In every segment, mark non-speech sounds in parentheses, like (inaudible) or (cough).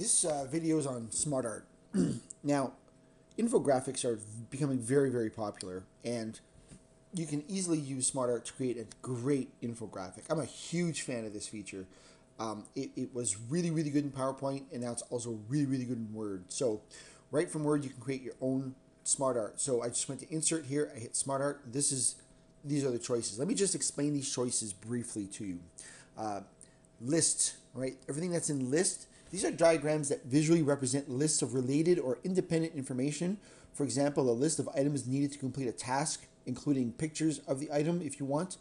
This uh, video is on smart art. (clears throat) now, infographics are becoming very, very popular, and you can easily use smart art to create a great infographic. I'm a huge fan of this feature. Um, it, it was really, really good in PowerPoint, and now it's also really, really good in Word. So, right from Word, you can create your own smart art. So I just went to insert here. I hit smart art. This is these are the choices. Let me just explain these choices briefly to you. Uh, list, right? Everything that's in list these are diagrams that visually represent lists of related or independent information. For example, a list of items needed to complete a task, including pictures of the item if you want.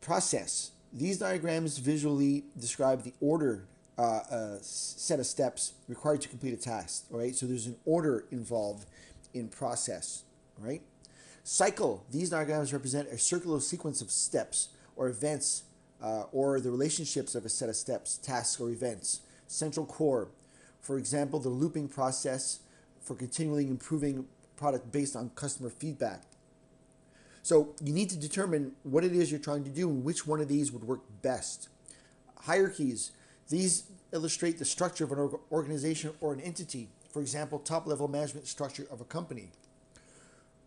Process. These diagrams visually describe the order uh, uh, set of steps required to complete a task, right? So there's an order involved in process, right? Cycle. These diagrams represent a circular sequence of steps or events uh, or the relationships of a set of steps, tasks, or events central core. For example, the looping process for continually improving product based on customer feedback. So you need to determine what it is you're trying to do and which one of these would work best. Hierarchies. These illustrate the structure of an organization or an entity. For example, top level management structure of a company.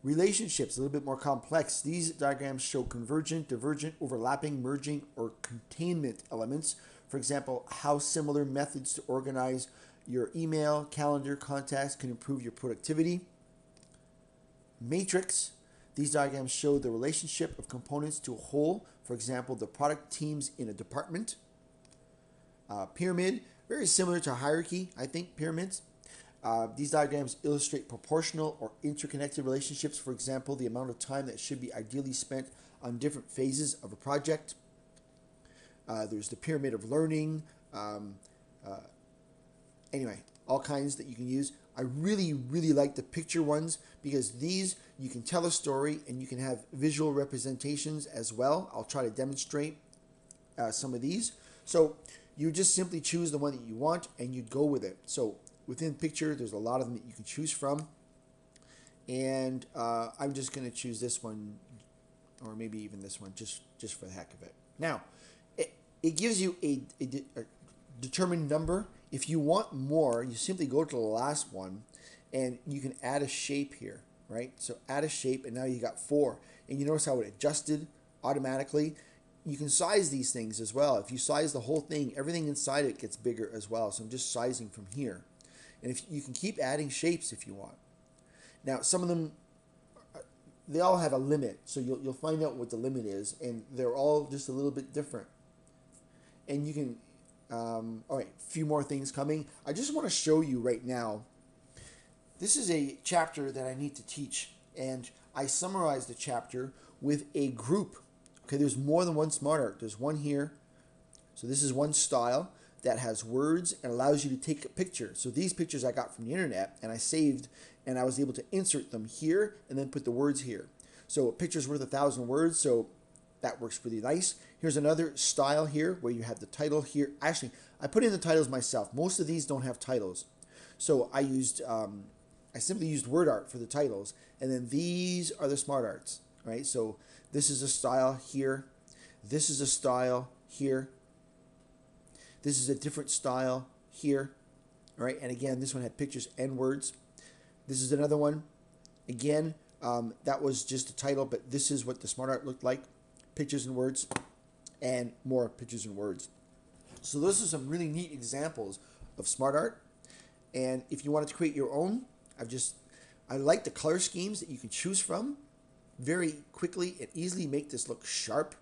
Relationships, a little bit more complex. These diagrams show convergent, divergent, overlapping, merging, or containment elements for example, how similar methods to organize your email, calendar, contacts can improve your productivity. Matrix. These diagrams show the relationship of components to a whole. For example, the product teams in a department. Uh, pyramid, very similar to hierarchy, I think, pyramids. Uh, these diagrams illustrate proportional or interconnected relationships. For example, the amount of time that should be ideally spent on different phases of a project. Uh, there's the pyramid of learning. Um, uh, anyway, all kinds that you can use. I really, really like the picture ones because these you can tell a story and you can have visual representations as well. I'll try to demonstrate uh, some of these. So you just simply choose the one that you want and you'd go with it. So within picture, there's a lot of them that you can choose from. And uh, I'm just going to choose this one or maybe even this one just, just for the heck of it. Now, it gives you a, a, a determined number. If you want more, you simply go to the last one and you can add a shape here, right? So add a shape and now you got four. And you notice how it adjusted automatically. You can size these things as well. If you size the whole thing, everything inside it gets bigger as well. So I'm just sizing from here. And if you can keep adding shapes if you want. Now, some of them, uh, they all have a limit. So you'll, you'll find out what the limit is. And they're all just a little bit different and you can um, all right a few more things coming. I just want to show you right now this is a chapter that i need to teach and i summarized the chapter with a group. Okay there's more than one smart art. There's one here. So this is one style that has words and allows you to take a picture. So these pictures i got from the internet and i saved and i was able to insert them here and then put the words here. So a picture's worth a thousand words so that works really nice. Here's another style here where you have the title here. Actually, I put in the titles myself. Most of these don't have titles. So I used, um, I simply used word art for the titles. And then these are the smart arts, right? So this is a style here. This is a style here. This is a different style here, right? And again, this one had pictures and words. This is another one. Again, um, that was just a title, but this is what the smart art looked like pictures and words, and more pictures and words. So those are some really neat examples of smart art. And if you wanted to create your own, I've just, I like the color schemes that you can choose from very quickly and easily make this look sharp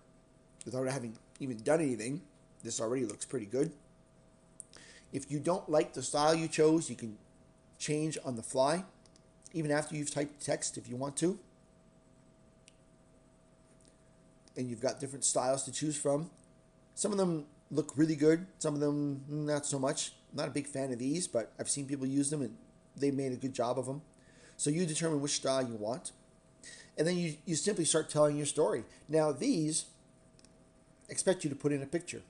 without having even done anything. This already looks pretty good. If you don't like the style you chose, you can change on the fly, even after you've typed text if you want to and you've got different styles to choose from. Some of them look really good, some of them not so much. I'm not a big fan of these, but I've seen people use them and they made a good job of them. So you determine which style you want. And then you, you simply start telling your story. Now these expect you to put in a picture.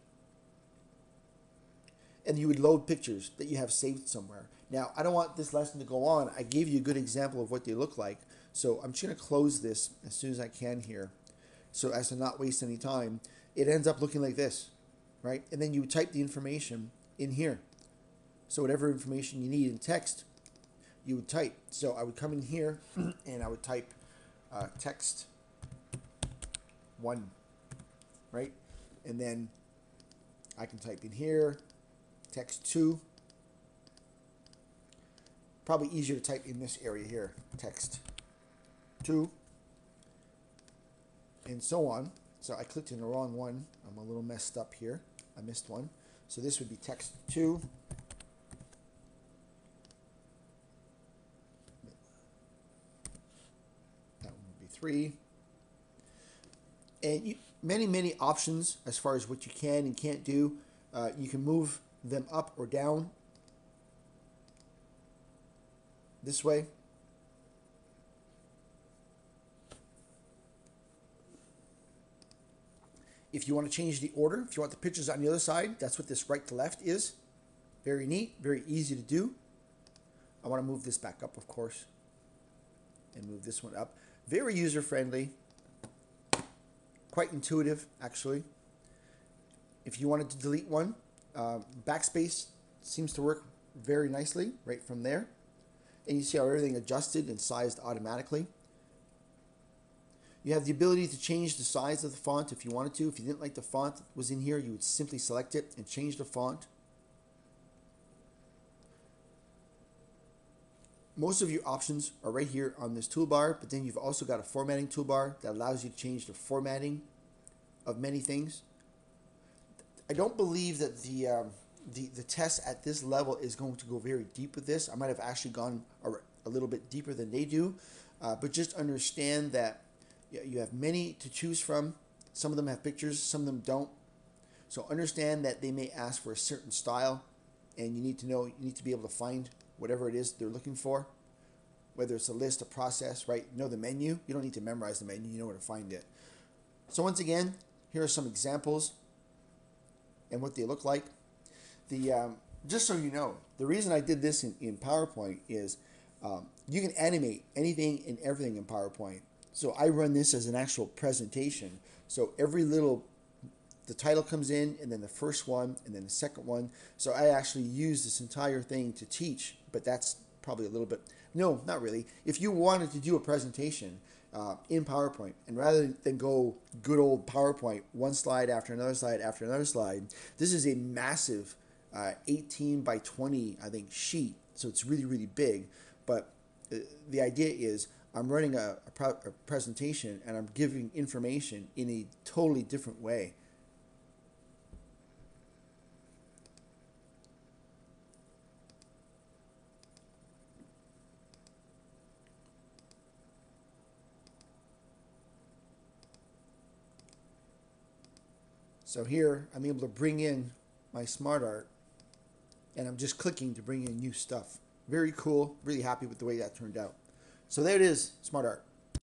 And you would load pictures that you have saved somewhere. Now, I don't want this lesson to go on. I gave you a good example of what they look like. So I'm just going to close this as soon as I can here so as to not waste any time, it ends up looking like this, right? And then you type the information in here. So whatever information you need in text, you would type. So I would come in here (clears throat) and I would type uh, text one, right? And then I can type in here text two. Probably easier to type in this area here, text two, and so on. So I clicked in the wrong one. I'm a little messed up here. I missed one. So this would be text two. That one would be three. And you, many, many options as far as what you can and can't do. Uh, you can move them up or down this way. If you want to change the order, if you want the pictures on the other side, that's what this right to left is. Very neat, very easy to do. I want to move this back up, of course, and move this one up. Very user friendly, quite intuitive, actually. If you wanted to delete one, uh, backspace seems to work very nicely right from there. And you see how everything adjusted and sized automatically. You have the ability to change the size of the font if you wanted to. If you didn't like the font that was in here, you would simply select it and change the font. Most of your options are right here on this toolbar, but then you've also got a formatting toolbar that allows you to change the formatting of many things. I don't believe that the um, the the test at this level is going to go very deep with this. I might have actually gone a, a little bit deeper than they do, uh, but just understand that you have many to choose from. Some of them have pictures, some of them don't. So understand that they may ask for a certain style, and you need to know you need to be able to find whatever it is they're looking for. Whether it's a list, a process, right? Know the menu. You don't need to memorize the menu. You know where to find it. So once again, here are some examples and what they look like. The um, just so you know, the reason I did this in, in PowerPoint is um, you can animate anything and everything in PowerPoint. So I run this as an actual presentation. So every little, the title comes in, and then the first one, and then the second one. So I actually use this entire thing to teach, but that's probably a little bit, no, not really. If you wanted to do a presentation uh, in PowerPoint, and rather than go good old PowerPoint, one slide after another slide after another slide, this is a massive uh, 18 by 20, I think, sheet. So it's really, really big. But uh, the idea is I'm running a, a, pro- a presentation and I'm giving information in a totally different way. So here I'm able to bring in my smart art and I'm just clicking to bring in new stuff. Very cool. Really happy with the way that turned out. So there it is, Smart Art.